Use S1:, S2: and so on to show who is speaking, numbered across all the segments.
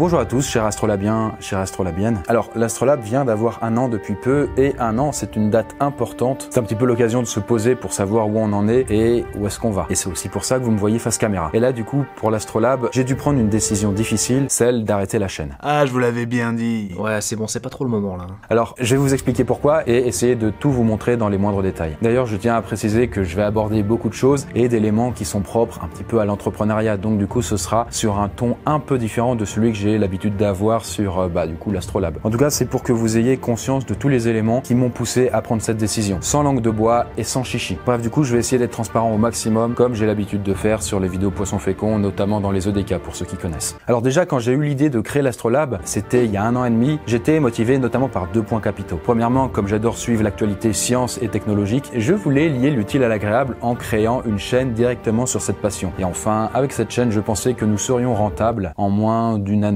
S1: Bonjour à tous, chers astrolabiens, chers astrolabiennes. Alors, l'astrolabe vient d'avoir un an depuis peu, et un an, c'est une date importante. C'est un petit peu l'occasion de se poser pour savoir où on en est et où est-ce qu'on va. Et c'est aussi pour ça que vous me voyez face caméra. Et là, du coup, pour l'astrolabe, j'ai dû prendre une décision difficile, celle d'arrêter la chaîne.
S2: Ah, je vous l'avais bien dit.
S3: Ouais, c'est bon, c'est pas trop le moment là.
S1: Alors, je vais vous expliquer pourquoi et essayer de tout vous montrer dans les moindres détails. D'ailleurs, je tiens à préciser que je vais aborder beaucoup de choses et d'éléments qui sont propres un petit peu à l'entrepreneuriat. Donc, du coup, ce sera sur un ton un peu différent de celui que j'ai l'habitude d'avoir sur, euh, bah, du coup, l'astrolabe. En tout cas, c'est pour que vous ayez conscience de tous les éléments qui m'ont poussé à prendre cette décision, sans langue de bois et sans chichi. Bref, du coup, je vais essayer d'être transparent au maximum, comme j'ai l'habitude de faire sur les vidéos poissons féconds, notamment dans les EDK pour ceux qui connaissent. Alors déjà, quand j'ai eu l'idée de créer l'astrolabe, c'était il y a un an et demi, j'étais motivé notamment par deux points capitaux. Premièrement, comme j'adore suivre l'actualité science et technologique, je voulais lier l'utile à l'agréable en créant une chaîne directement sur cette passion. Et enfin, avec cette chaîne, je pensais que nous serions rentables en moins d'une année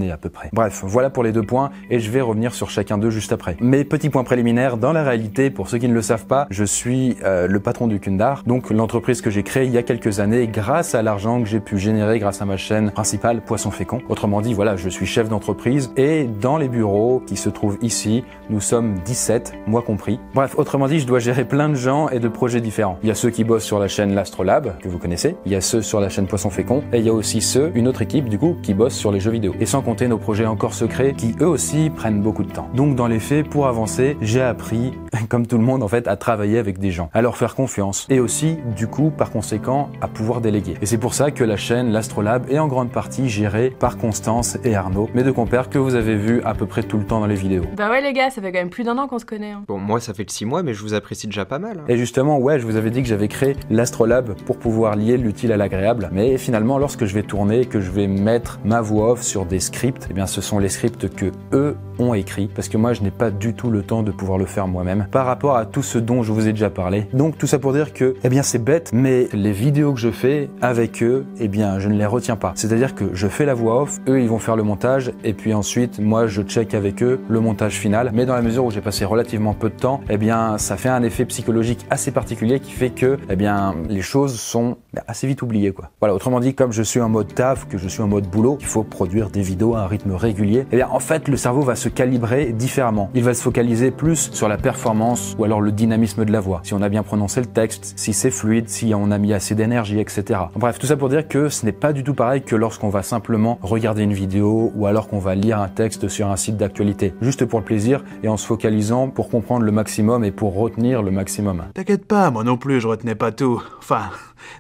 S1: Bref, voilà pour les deux points et je vais revenir sur chacun d'eux juste après. Mais petit point préliminaire, dans la réalité, pour ceux qui ne le savent pas, je suis euh, le patron du Kundar, donc l'entreprise que j'ai créée il y a quelques années grâce à l'argent que j'ai pu générer grâce à ma chaîne principale Poisson Fécond. Autrement dit, voilà, je suis chef d'entreprise et dans les bureaux qui se trouvent ici, nous sommes 17, moi compris. Bref, autrement dit, je dois gérer plein de gens et de projets différents. Il y a ceux qui bossent sur la chaîne l'Astrolab, que vous connaissez, il y a ceux sur la chaîne Poisson Fécond, et il y a aussi ceux, une autre équipe du coup, qui bosse sur les jeux vidéo. Compter nos projets encore secrets qui eux aussi prennent beaucoup de temps. Donc dans les faits, pour avancer, j'ai appris, comme tout le monde en fait, à travailler avec des gens, à leur faire confiance, et aussi, du coup, par conséquent, à pouvoir déléguer. Et c'est pour ça que la chaîne l'Astrolab est en grande partie gérée par Constance et Arnaud, mes deux compères que vous avez vus à peu près tout le temps dans les vidéos.
S4: Bah ouais les gars, ça fait quand même plus d'un an qu'on se connaît. hein.
S3: Bon, moi ça fait 6 mois, mais je vous apprécie déjà pas mal. hein.
S1: Et justement, ouais, je vous avais dit que j'avais créé l'Astrolab pour pouvoir lier l'utile à l'agréable. Mais finalement, lorsque je vais tourner, que je vais mettre ma voix off sur des scripts, eh bien, ce sont les scripts que eux ont écrits. Parce que moi, je n'ai pas du tout le temps de pouvoir le faire moi-même par rapport à tout ce dont je vous ai déjà parlé. Donc, tout ça pour dire que, eh bien, c'est bête, mais les vidéos que je fais avec eux, eh bien, je ne les retiens pas. C'est-à-dire que je fais la voix off, eux, ils vont faire le montage, et puis ensuite, moi, je check avec eux le montage final. Mais dans la mesure où j'ai passé relativement peu de temps, eh bien, ça fait un effet psychologique assez particulier qui fait que, eh bien, les choses sont assez vite oubliées, quoi. Voilà, autrement dit, comme je suis en mode taf, que je suis en mode boulot, il faut produire des vidéos à un rythme régulier. Eh bien, en fait, le cerveau va se calibrer différemment. Il va se focaliser plus sur la performance ou alors le dynamisme de la voix. Si on a bien prononcé le texte, si c'est fluide, si on a mis assez d'énergie, etc. Bref, tout ça pour dire que ce n'est pas du tout pareil que lorsqu'on va simplement regarder une vidéo ou alors qu'on va lire un texte sur un site d'actualité. Juste pour le plaisir et en se focalisant pour comprendre le maximum et pour retenir le maximum.
S2: T'inquiète pas, moi non plus, je retenais pas tout. Enfin,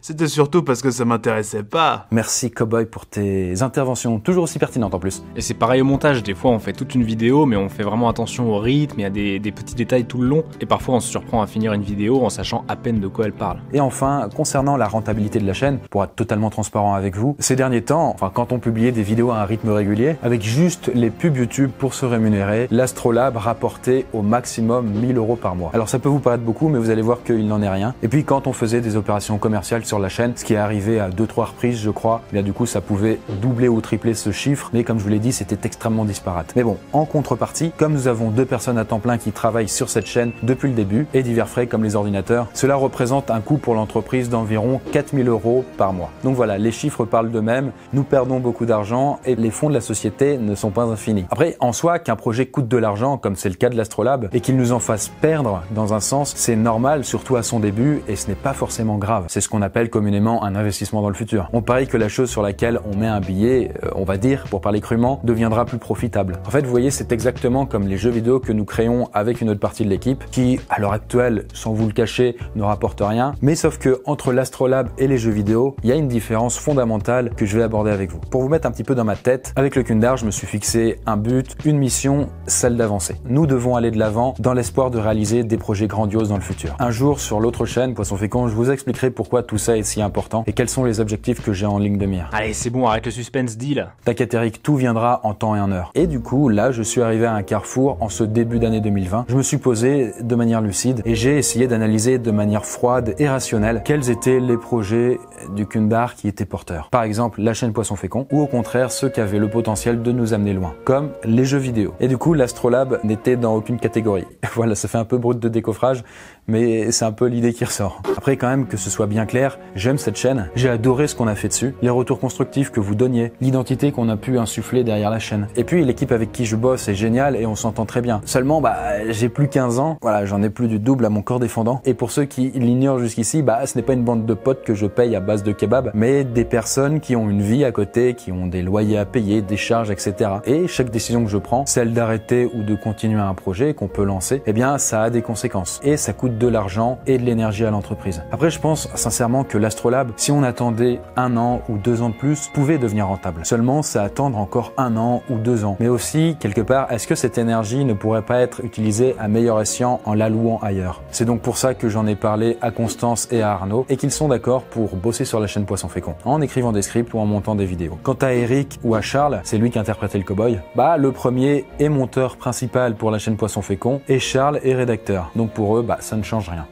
S2: c'était surtout parce que ça m'intéressait pas.
S1: Merci Cowboy pour tes interventions, toujours aussi pertinentes plus.
S5: Et c'est pareil au montage, des fois on fait toute une vidéo, mais on fait vraiment attention au rythme, y a des, des petits détails tout le long, et parfois on se surprend à finir une vidéo en sachant à peine de quoi elle parle.
S1: Et enfin, concernant la rentabilité de la chaîne, pour être totalement transparent avec vous, ces derniers temps, enfin quand on publiait des vidéos à un rythme régulier, avec juste les pubs YouTube pour se rémunérer, l'Astrolab rapportait au maximum 1000 euros par mois. Alors ça peut vous paraître beaucoup, mais vous allez voir qu'il n'en est rien. Et puis quand on faisait des opérations commerciales sur la chaîne, ce qui est arrivé à 2-3 reprises, je crois, bien du coup ça pouvait doubler ou tripler ce chiffre, mais comme je vous l'ai dit, c'était extrêmement disparate. Mais bon, en contrepartie, comme nous avons deux personnes à temps plein qui travaillent sur cette chaîne depuis le début, et divers frais comme les ordinateurs, cela représente un coût pour l'entreprise d'environ 4000 euros par mois. Donc voilà, les chiffres parlent d'eux-mêmes, nous perdons beaucoup d'argent et les fonds de la société ne sont pas infinis. Après, en soi, qu'un projet coûte de l'argent, comme c'est le cas de l'Astrolab, et qu'il nous en fasse perdre dans un sens, c'est normal, surtout à son début, et ce n'est pas forcément grave. C'est ce qu'on appelle communément un investissement dans le futur. On parie que la chose sur laquelle on met un billet, euh, on va dire, pour parler crûment, deviendra plus profitable. En fait, vous voyez, c'est exactement comme les jeux vidéo que nous créons avec une autre partie de l'équipe, qui, à l'heure actuelle, sans vous le cacher, ne rapporte rien. Mais sauf que entre l'Astrolab et les jeux vidéo, il y a une différence fondamentale que je vais aborder avec vous. Pour vous mettre un petit peu dans ma tête, avec le Kundar, je me suis fixé un but, une mission, celle d'avancer. Nous devons aller de l'avant dans l'espoir de réaliser des projets grandioses dans le futur. Un jour, sur l'autre chaîne, Poisson Fécond, je vous expliquerai pourquoi tout ça est si important et quels sont les objectifs que j'ai en ligne de mire.
S5: Allez, c'est bon, arrête le suspense, dit là.
S1: T'inquiète Eric, tout viendra en temps et en heure. Et du coup, là, je suis arrivé à un carrefour en ce début d'année 2020. Je me suis posé de manière lucide et j'ai essayé d'analyser de manière froide et rationnelle quels étaient les projets du Kundar qui étaient porteurs. Par exemple, la chaîne Poisson Fécond ou au contraire ceux qui avaient le potentiel de nous amener loin, comme les jeux vidéo. Et du coup, l'Astrolab n'était dans aucune catégorie. voilà, ça fait un peu brut de décoffrage, mais c'est un peu l'idée qui ressort. Après, quand même, que ce soit bien clair, j'aime cette chaîne, j'ai adoré ce qu'on a fait dessus, les retours constructifs que vous donniez, l'identité qu'on a pu derrière la chaîne. Et puis l'équipe avec qui je bosse est géniale et on s'entend très bien. Seulement, bah, j'ai plus 15 ans, voilà, j'en ai plus du double à mon corps défendant. Et pour ceux qui l'ignorent jusqu'ici, bah, ce n'est pas une bande de potes que je paye à base de kebab, mais des personnes qui ont une vie à côté, qui ont des loyers à payer, des charges, etc. Et chaque décision que je prends, celle d'arrêter ou de continuer un projet qu'on peut lancer, eh bien, ça a des conséquences. Et ça coûte de l'argent et de l'énergie à l'entreprise. Après, je pense sincèrement que l'Astrolab, si on attendait un an ou deux ans de plus, pouvait devenir rentable. Seulement, c'est encore un an ou deux ans. Mais aussi, quelque part, est-ce que cette énergie ne pourrait pas être utilisée à meilleur escient en l'allouant ailleurs? C'est donc pour ça que j'en ai parlé à Constance et à Arnaud et qu'ils sont d'accord pour bosser sur la chaîne Poisson Fécond, en écrivant des scripts ou en montant des vidéos. Quant à Eric ou à Charles, c'est lui qui interprétait le cowboy, bah le premier est monteur principal pour la chaîne Poisson Fécond et Charles est rédacteur. Donc pour eux, bah ça ne change rien.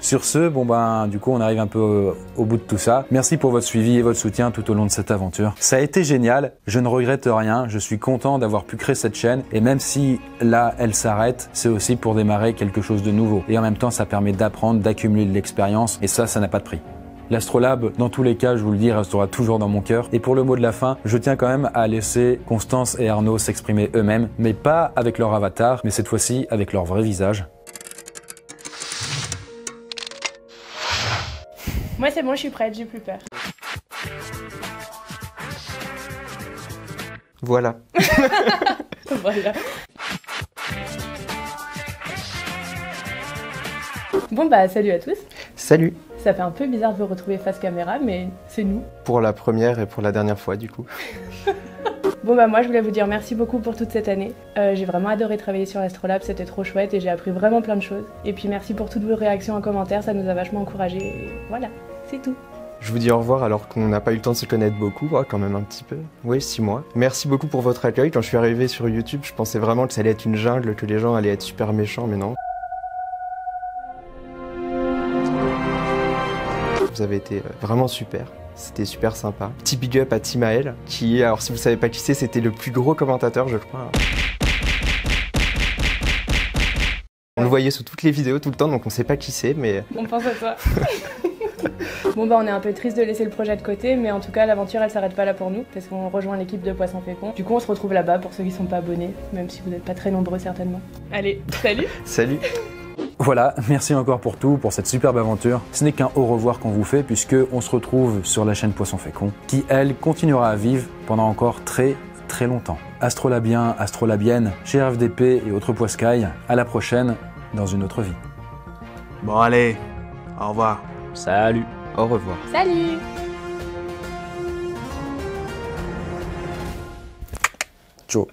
S1: Sur ce, bon ben du coup on arrive un peu euh, au bout de tout ça. Merci pour votre suivi et votre soutien tout au long de cette aventure. Ça a été génial, je ne regrette rien, je suis content d'avoir pu créer cette chaîne et même si là elle s'arrête, c'est aussi pour démarrer quelque chose de nouveau. Et en même temps ça permet d'apprendre, d'accumuler de l'expérience et ça ça n'a pas de prix. L'Astrolabe, dans tous les cas, je vous le dis, restera toujours dans mon cœur. Et pour le mot de la fin, je tiens quand même à laisser Constance et Arnaud s'exprimer eux-mêmes, mais pas avec leur avatar, mais cette fois-ci avec leur vrai visage.
S4: Moi, c'est bon, je suis prête, j'ai plus peur.
S3: Voilà.
S4: voilà. Bon, bah, salut à tous.
S3: Salut
S4: Ça fait un peu bizarre de vous retrouver face caméra, mais c'est nous.
S3: Pour la première et pour la dernière fois, du coup.
S4: Bon bah moi je voulais vous dire merci beaucoup pour toute cette année. Euh, j'ai vraiment adoré travailler sur l'Astrolab, c'était trop chouette et j'ai appris vraiment plein de choses. Et puis merci pour toutes vos réactions en commentaire, ça nous a vachement encouragés. Voilà, c'est tout.
S3: Je vous dis au revoir alors qu'on n'a pas eu le temps de se connaître beaucoup, ouais, quand même un petit peu. Oui, six mois. Merci beaucoup pour votre accueil. Quand je suis arrivé sur YouTube, je pensais vraiment que ça allait être une jungle, que les gens allaient être super méchants, mais non. Vous avez été euh, vraiment super. C'était super sympa. Petit big up à Timael, qui, alors si vous savez pas qui c'est, c'était le plus gros commentateur, je crois. On le voyait sous toutes les vidéos tout le temps, donc on sait pas qui c'est, mais
S4: On pense à toi. bon bah on est un peu triste de laisser le projet de côté, mais en tout cas l'aventure elle s'arrête pas là pour nous, parce qu'on rejoint l'équipe de Poisson Fécond. Du coup on se retrouve là-bas pour ceux qui sont pas abonnés, même si vous n'êtes pas très nombreux certainement. Allez, salut
S3: salut
S1: Voilà, merci encore pour tout, pour cette superbe aventure. Ce n'est qu'un au revoir qu'on vous fait puisque on se retrouve sur la chaîne Poisson Fécond, qui elle continuera à vivre pendant encore très très longtemps. Astrolabien, astrolabienne, chez RFDP et autres poiscailles, à la prochaine dans une autre vie.
S2: Bon allez, au revoir.
S5: Salut
S3: Au revoir.
S4: Salut
S1: Ciao